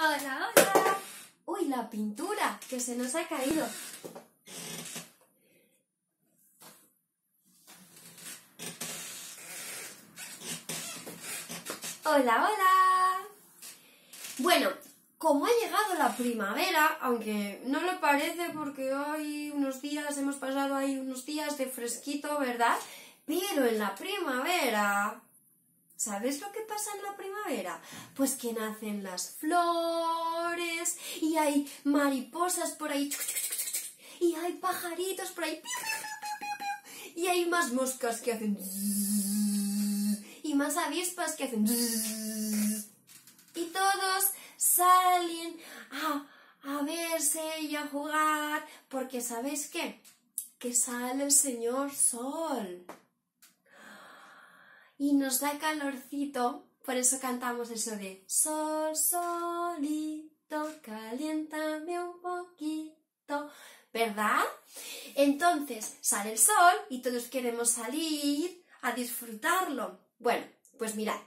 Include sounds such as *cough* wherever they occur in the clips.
Hola, hola. Uy, la pintura, que se nos ha caído. Hola, hola. Bueno, como ha llegado la primavera, aunque no lo parece porque hoy unos días hemos pasado ahí unos días de fresquito, ¿verdad? Pero en la primavera ¿Sabes lo que pasa en la primavera? Pues que nacen las flores y hay mariposas por ahí y hay pajaritos por ahí y hay más moscas que hacen y más avispas que hacen y todos salen a, a verse y a jugar porque ¿sabéis qué? Que sale el señor sol y nos da calorcito, por eso cantamos eso de Sol, solito, caliéntame un poquito, ¿verdad? Entonces sale el sol y todos queremos salir a disfrutarlo. Bueno, pues mirad,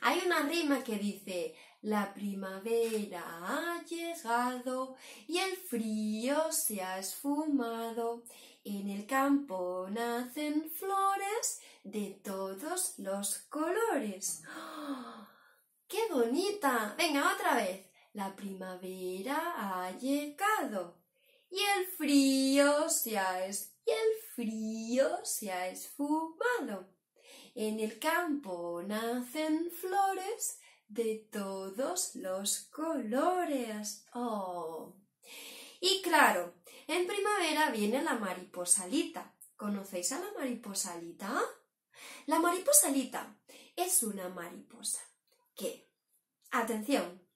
hay una rima que dice la primavera ha llegado y el frío se ha esfumado. En el campo nacen flores de todos los colores. *gasps* ¡Qué bonita! Venga, otra vez. La primavera ha llegado y el frío se ha, y el frío se ha esfumado. En el campo nacen flores de todos los colores. ¡Oh! Y claro, en primavera viene la mariposalita. ¿Conocéis a la mariposalita? La mariposalita es una mariposa que, atención,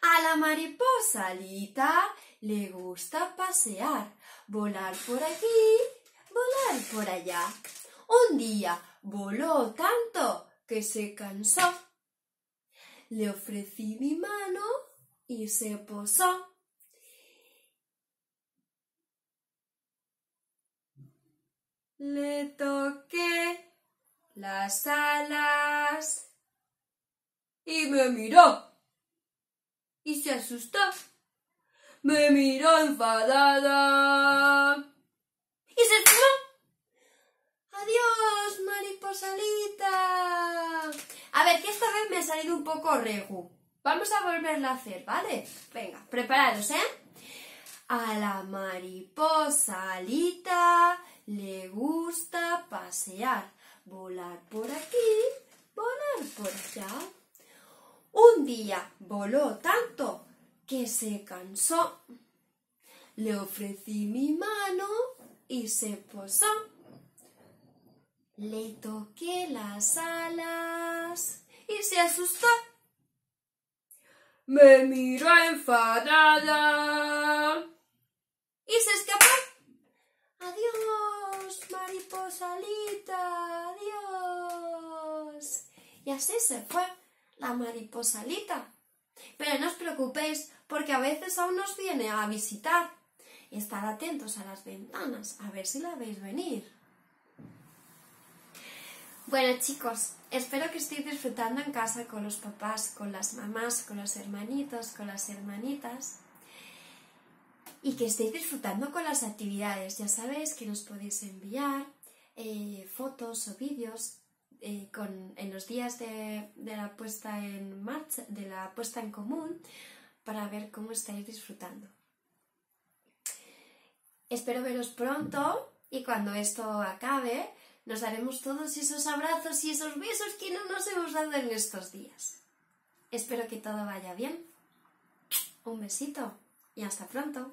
a la mariposalita le gusta pasear, volar por aquí, volar por allá. Un día voló tanto que se cansó. Le ofrecí mi mano y se posó. Le toqué las alas y me miró y se asustó. Me miró enfadada y se fumó. ¡Adiós, mariposalita! A ver, que esta vez me ha salido un poco regu. Vamos a volverla a hacer, ¿vale? Venga, preparados, ¿eh? A la mariposalita le gusta pasear, volar por aquí, volar por allá. Un día voló tanto que se cansó. Le ofrecí mi mano y se posó. Le toqué las alas y se asustó. Me miró enfadada y se escapó. Adiós, mariposalita, adiós. Y así se fue la mariposalita. Pero no os preocupéis, porque a veces aún nos viene a visitar. Estar atentos a las ventanas, a ver si la veis venir. Bueno chicos, espero que estéis disfrutando en casa con los papás, con las mamás, con los hermanitos, con las hermanitas y que estéis disfrutando con las actividades. Ya sabéis que nos podéis enviar eh, fotos o vídeos eh, en los días de, la puesta en marcha, de la puesta en común, para ver cómo estáis disfrutando. Espero veros pronto y cuando esto acabe nos daremos todos esos abrazos y esos besos que no nos hemos dado en estos días. Espero que todo vaya bien. Un besito y hasta pronto.